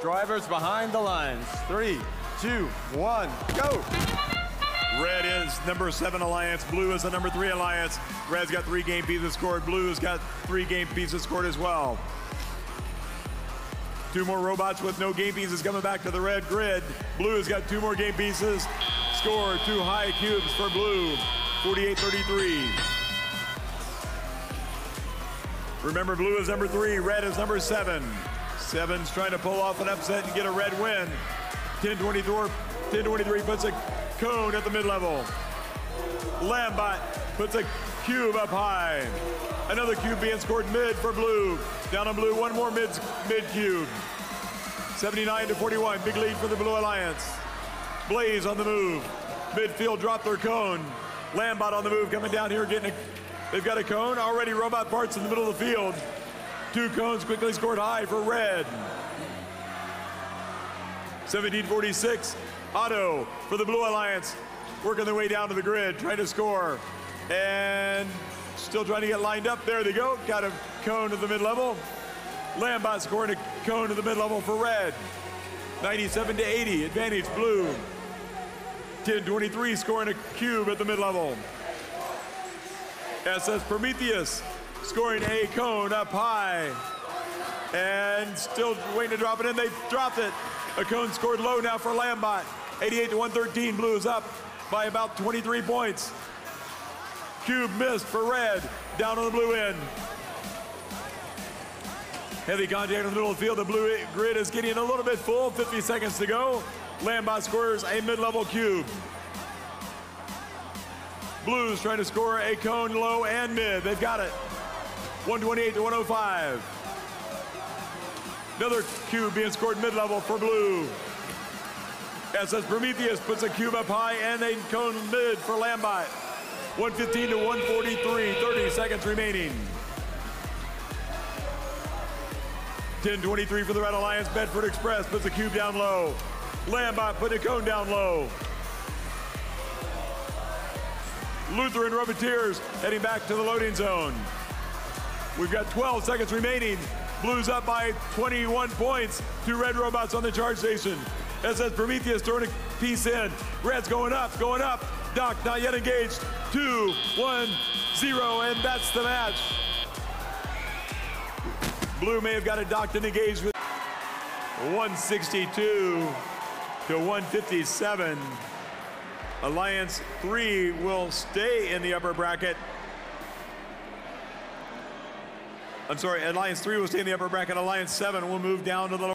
Drivers behind the lines. Three, two, one, go. Red is number seven alliance. Blue is the number three alliance. Red's got three game pieces scored. Blue's got three game pieces scored as well. Two more robots with no game pieces coming back to the red grid. Blue has got two more game pieces. Score two high cubes for blue. 48-33. Remember, blue is number three, red is number seven. Seven's trying to pull off an upset and get a red win. 10-24, 10-23 puts a cone at the mid-level. Lambot puts a cube up high. Another cube being scored mid for blue. Down on blue, one more mid, mid cube. 79 to 41, big lead for the Blue Alliance. Blaze on the move. Midfield drop their cone. Lambot on the move coming down here getting a, they've got a cone. Already robot parts in the middle of the field. Two cones quickly scored high for red. 1746, Otto for the Blue Alliance, working their way down to the grid, trying to score. And still trying to get lined up. There they go. Got a cone to the mid-level. Lambot scoring a cone to the mid-level for red. 97 to 80, advantage blue. 1023 scoring a cube at the mid-level. SS Prometheus scoring a cone up high. And still waiting to drop it in. They dropped it. A cone scored low now for Lambot. 88 to 113. Blue is up by about 23 points. Cube missed for red. Down on the blue end. Heavy contact in the middle of the field. The blue grid is getting a little bit full. 50 seconds to go. Lambot scores a mid-level cube. Blues trying to score a cone low and mid. They've got it. 128 to 105. Another cube being scored mid-level for blue. SS Prometheus puts a cube up high and a cone mid for Lambot. 115 to 143, 30 seconds remaining. 10-23 for the Red Alliance. Bedford Express puts a cube down low. Lambot put a cone down low. Lutheran Roboteers heading back to the loading zone. We've got 12 seconds remaining. Blues up by 21 points. Two red robots on the charge station. SS Prometheus throwing a piece in. Red's going up, going up. Doc not yet engaged. Two, one, zero, and that's the match. Blue may have got docked and engaged with 162 to 157. Alliance 3 will stay in the upper bracket. I'm sorry, Alliance 3 will stay in the upper bracket. Alliance 7 will move down to the